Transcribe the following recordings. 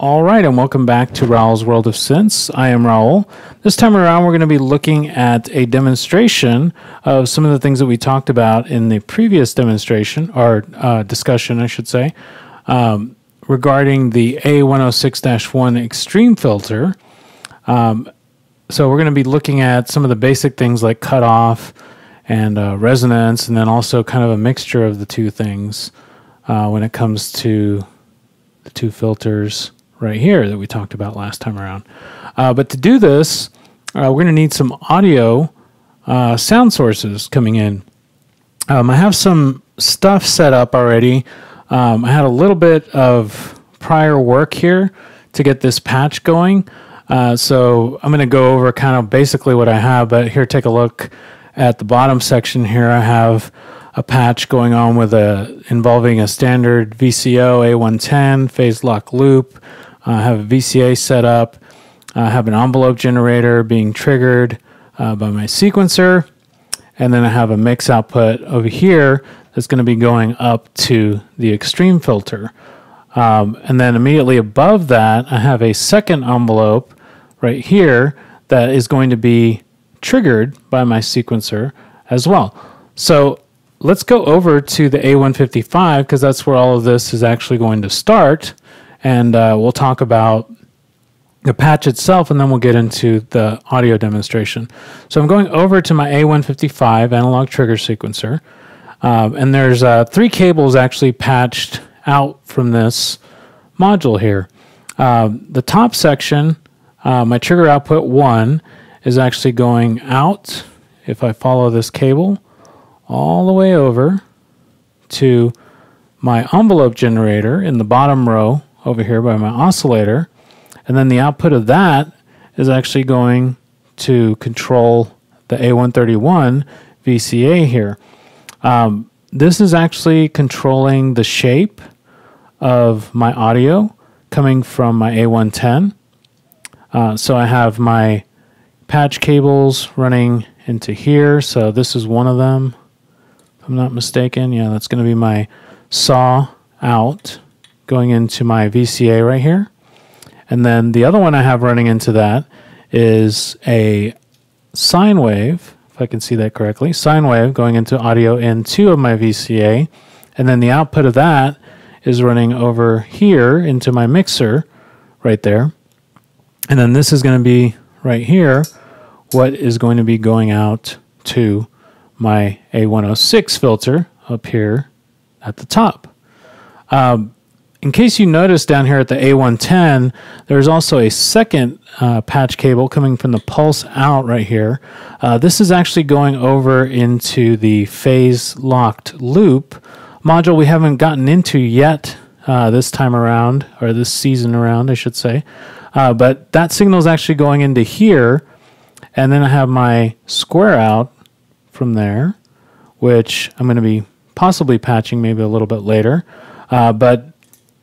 All right, and welcome back to Raul's World of Synths. I am Raul. This time around, we're going to be looking at a demonstration of some of the things that we talked about in the previous demonstration, or uh, discussion, I should say, um, regarding the A106 1 Xtreme filter. Um, so, we're going to be looking at some of the basic things like cutoff and uh, resonance, and then also kind of a mixture of the two things uh, when it comes to the two filters right here that we talked about last time around. Uh, but to do this, uh, we're going to need some audio uh, sound sources coming in. Um, I have some stuff set up already. Um, I had a little bit of prior work here to get this patch going. Uh, so I'm going to go over kind of basically what I have, but here, take a look at the bottom section here. I have a patch going on with a involving a standard VCO A110 phase lock loop, I have a VCA set up. I have an envelope generator being triggered uh, by my sequencer. And then I have a mix output over here that's going to be going up to the Xtreme filter. Um, and then immediately above that, I have a second envelope right here that is going to be triggered by my sequencer as well. So let's go over to the A155 because that's where all of this is actually going to start and uh, we'll talk about the patch itself, and then we'll get into the audio demonstration. So I'm going over to my A155 analog trigger sequencer, um, and there's uh, three cables actually patched out from this module here. Um, the top section, uh, my trigger output one, is actually going out, if I follow this cable, all the way over to my envelope generator in the bottom row over here by my oscillator. And then the output of that is actually going to control the A131 VCA here. Um, this is actually controlling the shape of my audio coming from my A110. Uh, so I have my patch cables running into here. So this is one of them, if I'm not mistaken. Yeah, that's going to be my saw out going into my VCA right here. And then the other one I have running into that is a sine wave, if I can see that correctly, sine wave going into audio in two of my VCA. And then the output of that is running over here into my mixer right there. And then this is going to be right here what is going to be going out to my A106 filter up here at the top. Um, in case you notice down here at the A110, there's also a second uh, patch cable coming from the pulse out right here. Uh, this is actually going over into the phase locked loop module we haven't gotten into yet uh, this time around, or this season around, I should say. Uh, but that signal is actually going into here, and then I have my square out from there, which I'm going to be possibly patching maybe a little bit later. Uh, but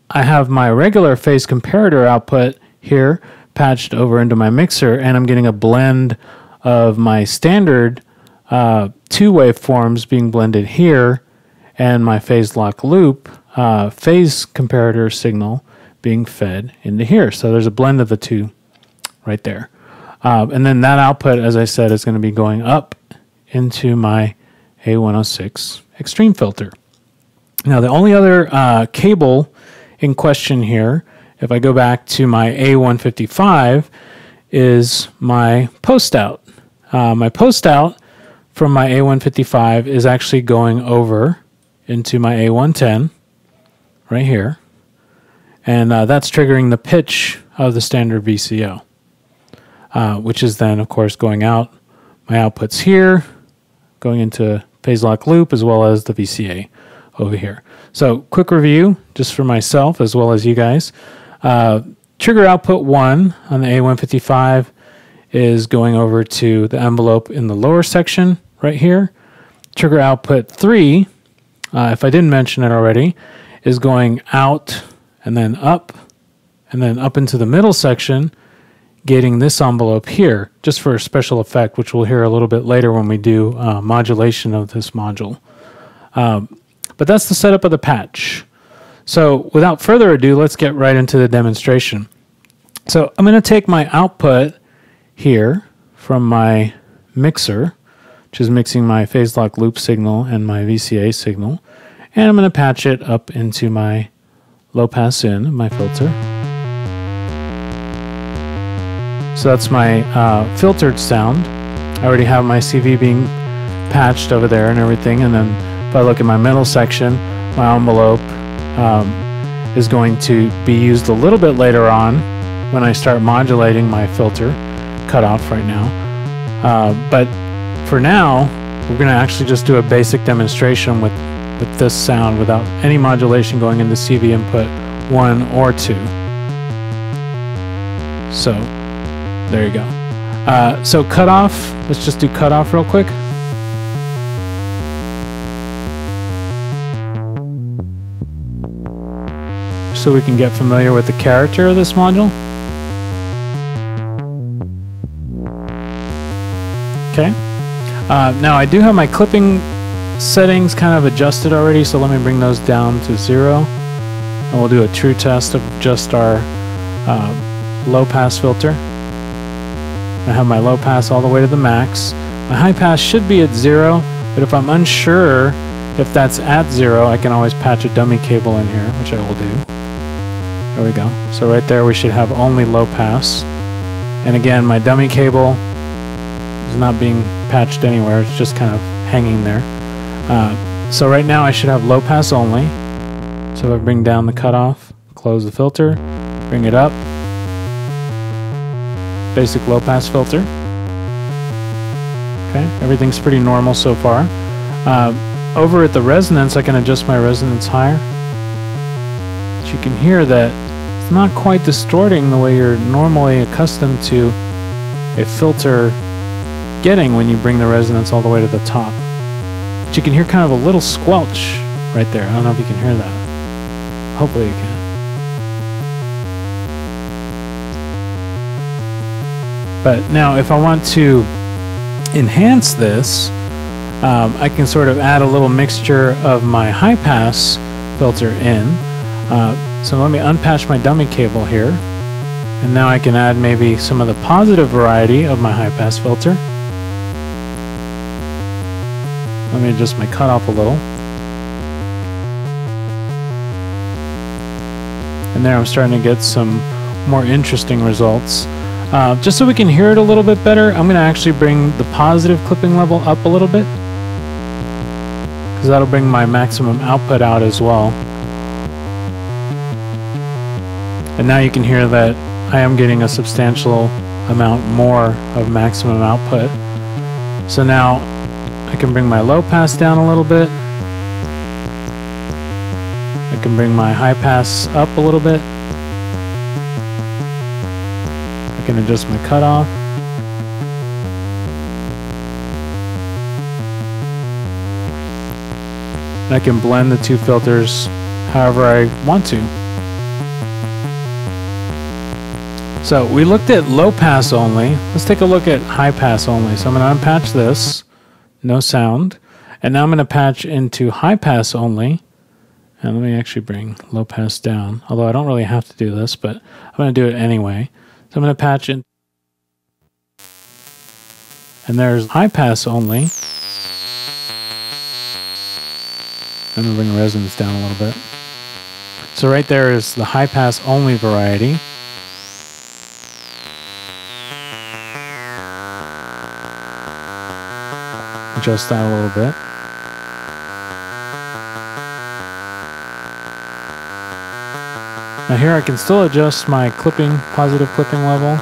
I have my regular phase comparator output here patched over into my mixer, and I'm getting a blend of my standard uh, two waveforms being blended here, and my phase lock loop uh, phase comparator signal being fed into here. So there's a blend of the two right there. Uh, and then that output, as I said, is going to be going up into my A106 Xtreme filter. Now, the only other uh, cable in question here, if I go back to my A155, is my post out. Uh, my post out from my A155 is actually going over into my A110 right here. And uh, that's triggering the pitch of the standard VCO, uh, which is then, of course, going out. My output's here, going into phase lock loop as well as the VCA over here. So, quick review just for myself as well as you guys. Uh, trigger output 1 on the A155 is going over to the envelope in the lower section right here. Trigger output 3, uh, if I didn't mention it already, is going out and then up and then up into the middle section, getting this envelope here just for a special effect, which we'll hear a little bit later when we do uh, modulation of this module. Um, but that's the setup of the patch. So without further ado, let's get right into the demonstration. So I'm going to take my output here from my mixer, which is mixing my phase lock loop signal and my VCA signal, and I'm going to patch it up into my low pass in, my filter. So that's my uh, filtered sound. I already have my CV being patched over there and everything. And then if I look at my middle section, my envelope um, is going to be used a little bit later on when I start modulating my filter cutoff right now. Uh, but for now, we're going to actually just do a basic demonstration with, with this sound without any modulation going into CV input 1 or 2. So, there you go. Uh, so cutoff, let's just do cutoff real quick. So we can get familiar with the character of this module. Okay. Uh, now I do have my clipping settings kind of adjusted already, so let me bring those down to zero. And we'll do a true test of just our uh, low pass filter. I have my low pass all the way to the max. My high pass should be at zero, but if I'm unsure if that's at zero, I can always patch a dummy cable in here, which I will do. There we go. So right there we should have only low pass. And again, my dummy cable is not being patched anywhere. It's just kind of hanging there. Uh, so right now I should have low pass only. So if I bring down the cutoff, close the filter, bring it up, basic low pass filter. Okay, everything's pretty normal so far. Uh, over at the resonance, I can adjust my resonance higher. You can hear that it's not quite distorting the way you're normally accustomed to a filter getting when you bring the resonance all the way to the top. But you can hear kind of a little squelch right there. I don't know if you can hear that. Hopefully you can. But now if I want to enhance this, um, I can sort of add a little mixture of my high pass filter in. Uh, so let me unpatch my dummy cable here. And now I can add maybe some of the positive variety of my high pass filter. Let me adjust my cutoff a little. And there I'm starting to get some more interesting results. Uh, just so we can hear it a little bit better, I'm going to actually bring the positive clipping level up a little bit. Because that'll bring my maximum output out as well. And now you can hear that I am getting a substantial amount more of maximum output. So now I can bring my low pass down a little bit. I can bring my high pass up a little bit. I can adjust my cutoff. I can blend the two filters however I want to. So we looked at low pass only. Let's take a look at high pass only. So I'm going to unpatch this, no sound. And now I'm going to patch into high pass only. And let me actually bring low pass down, although I don't really have to do this, but I'm going to do it anyway. So I'm going to patch in. And there's high pass only. I'm going to bring resonance down a little bit. So right there is the high pass only variety. Adjust that a little bit. Now here I can still adjust my clipping, positive clipping level,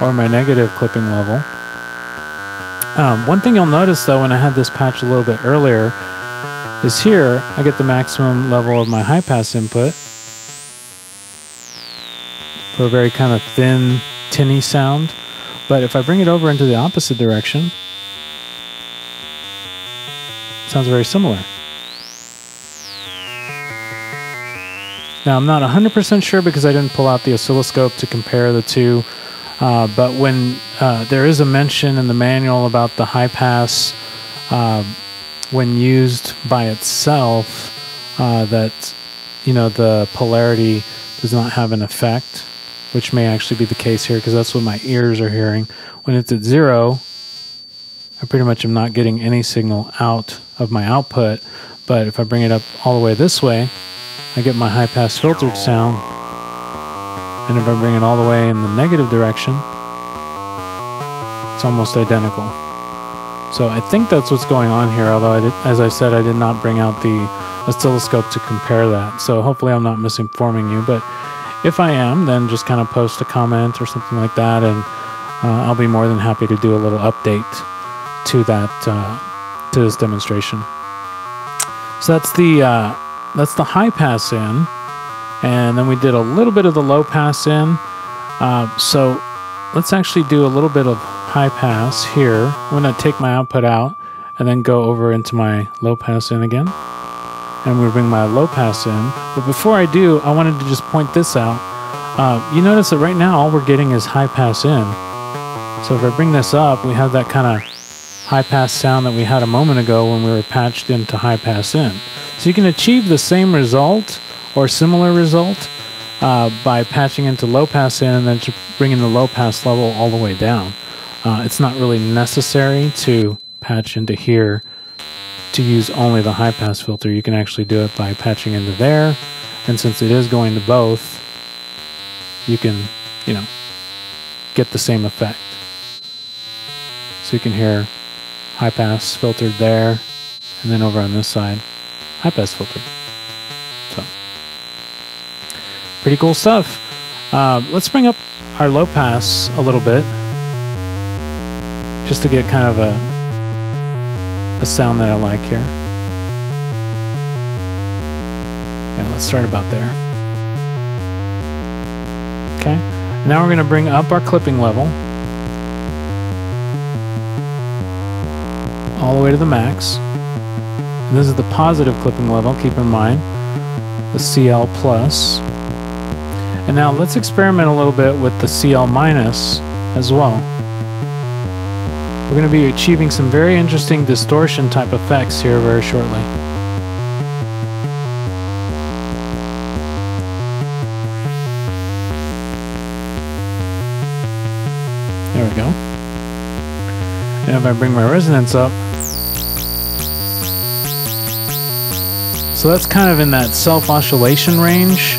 or my negative clipping level. Um, one thing you'll notice though when I had this patch a little bit earlier is here I get the maximum level of my high pass input for a very kind of thin, tinny sound. But if I bring it over into the opposite direction, sounds very similar. Now, I'm not 100% sure because I didn't pull out the oscilloscope to compare the two, uh, but when uh, there is a mention in the manual about the high pass uh, when used by itself, uh, that you know the polarity does not have an effect, which may actually be the case here because that's what my ears are hearing. When it's at zero, I pretty much am not getting any signal out of my output. But if I bring it up all the way this way, I get my high pass filtered sound. And if I bring it all the way in the negative direction, it's almost identical. So I think that's what's going on here, although I did, as I said, I did not bring out the oscilloscope to compare that. So hopefully I'm not misinforming you, but if I am, then just kind of post a comment or something like that, and uh, I'll be more than happy to do a little update to that uh, to this demonstration. So that's the uh, that's the high pass in, and then we did a little bit of the low pass in. Uh, so let's actually do a little bit of high pass here. I'm going to take my output out and then go over into my low pass in again. And we bring my low pass in. But before I do, I wanted to just point this out. Uh, you notice that right now all we're getting is high pass in. So if I bring this up, we have that kind of high pass sound that we had a moment ago when we were patched into high pass in. So you can achieve the same result or similar result uh, by patching into low pass in and then bringing the low pass level all the way down. Uh, it's not really necessary to patch into here to use only the high pass filter. You can actually do it by patching into there. And since it is going to both, you can, you know, get the same effect. So you can hear high pass filtered there, and then over on this side, high pass filtered. So, pretty cool stuff. Uh, let's bring up our low pass a little bit just to get kind of a, a sound that I like here. Yeah, let's start about there. Okay, now we're going to bring up our clipping level all the way to the max. And this is the positive clipping level, keep in mind, the CL plus. And now let's experiment a little bit with the CL minus as well. We're going to be achieving some very interesting distortion type effects here very shortly. There we go. And if I bring my resonance up, so that's kind of in that self-oscillation range.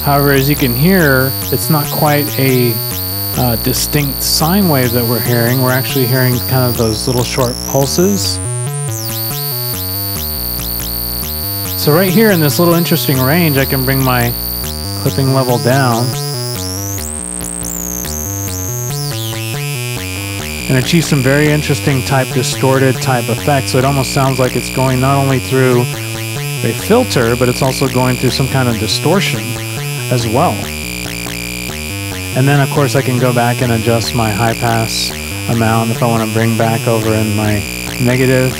However, as you can hear, it's not quite a uh, distinct sine wave that we're hearing. We're actually hearing kind of those little short pulses. So right here in this little interesting range, I can bring my clipping level down and achieve some very interesting type distorted type effects. So it almost sounds like it's going not only through a filter, but it's also going through some kind of distortion as well. And then of course I can go back and adjust my high pass amount. If I want to bring back over in my negative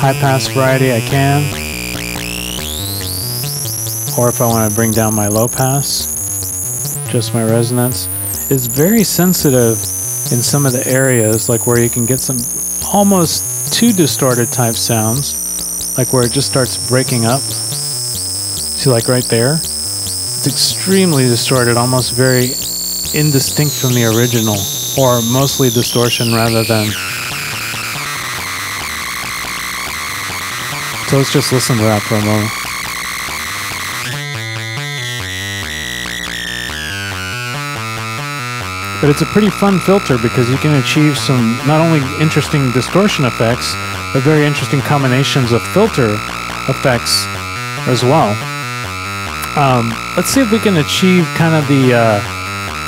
high pass variety, I can. Or if I want to bring down my low pass, just my resonance. It's very sensitive in some of the areas, like where you can get some almost too distorted type sounds, like where it just starts breaking up. See, like right there? It's extremely distorted, almost very indistinct from the original, or mostly distortion rather than. So let's just listen to that for a moment. But it's a pretty fun filter because you can achieve some not only interesting distortion effects, but very interesting combinations of filter effects as well. Um, let's see if we can achieve kind of the uh,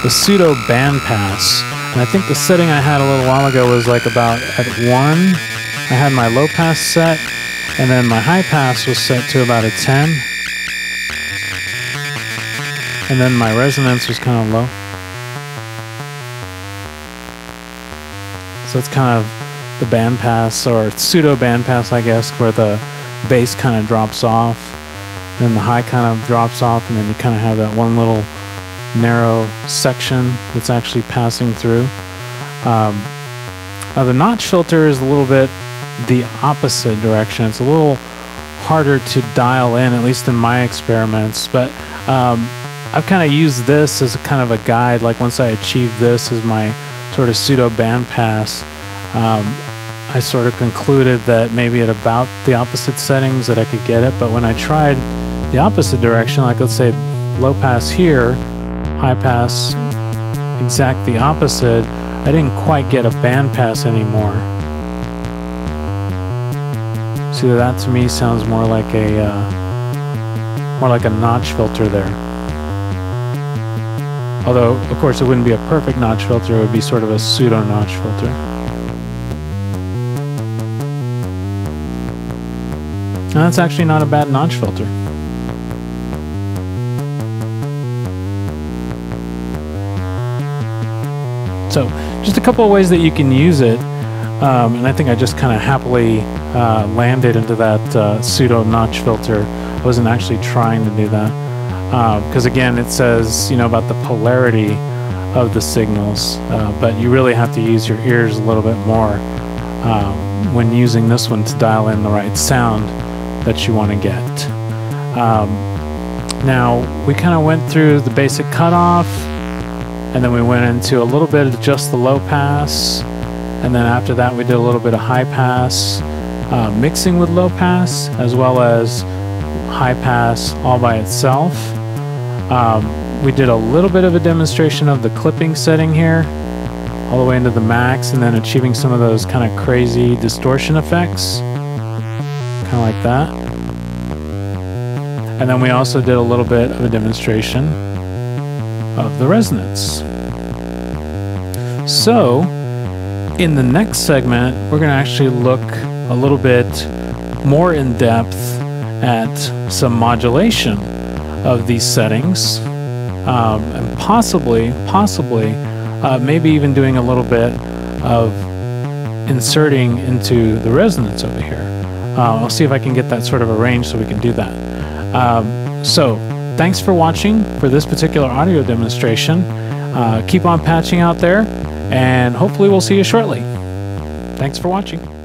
the pseudo bandpass. And I think the setting I had a little while ago was like about at 1. I had my low pass set, and then my high pass was set to about a 10. And then my resonance was kind of low. So it's kind of the bandpass, or pseudo bandpass, I guess, where the bass kind of drops off, then the high kind of drops off, and then you kind of have that one little narrow section that's actually passing through. Um, now the notch filter is a little bit the opposite direction. It's a little harder to dial in, at least in my experiments. But um, I've kind of used this as a kind of a guide. Like once I achieve this as my sort of pseudo bandpass, um, I sort of concluded that maybe at about the opposite settings that I could get it. But when I tried the opposite direction, like let's say low pass here, high pass exact the opposite, I didn't quite get a band pass anymore. See, that to me sounds more like a uh, more like a notch filter there. Although, of course, it wouldn't be a perfect notch filter; it would be sort of a pseudo notch filter. And that's actually not a bad notch filter. So, just a couple of ways that you can use it. Um, and I think I just kind of happily uh, landed into that uh, pseudo notch filter. I wasn't actually trying to do that. Because um, again, it says, you know, about the polarity of the signals, uh, but you really have to use your ears a little bit more um, when using this one to dial in the right sound that you want to get. Um, now, we kind of went through the basic cutoff, and then we went into a little bit of just the low pass, and then after that we did a little bit of high pass, uh, mixing with low pass, as well as high pass all by itself. Um, we did a little bit of a demonstration of the clipping setting here, all the way into the max, and then achieving some of those kind of crazy distortion effects, kind of like that. And then we also did a little bit of a demonstration of the resonance. So, in the next segment, we're going to actually look a little bit more in depth at some modulation of these settings, um, and possibly, possibly, uh, maybe even doing a little bit of inserting into the resonance over here. Uh, I'll see if I can get that sort of arranged so we can do that. Um, so, thanks for watching for this particular audio demonstration. Uh, keep on patching out there, and hopefully we'll see you shortly. Thanks for watching.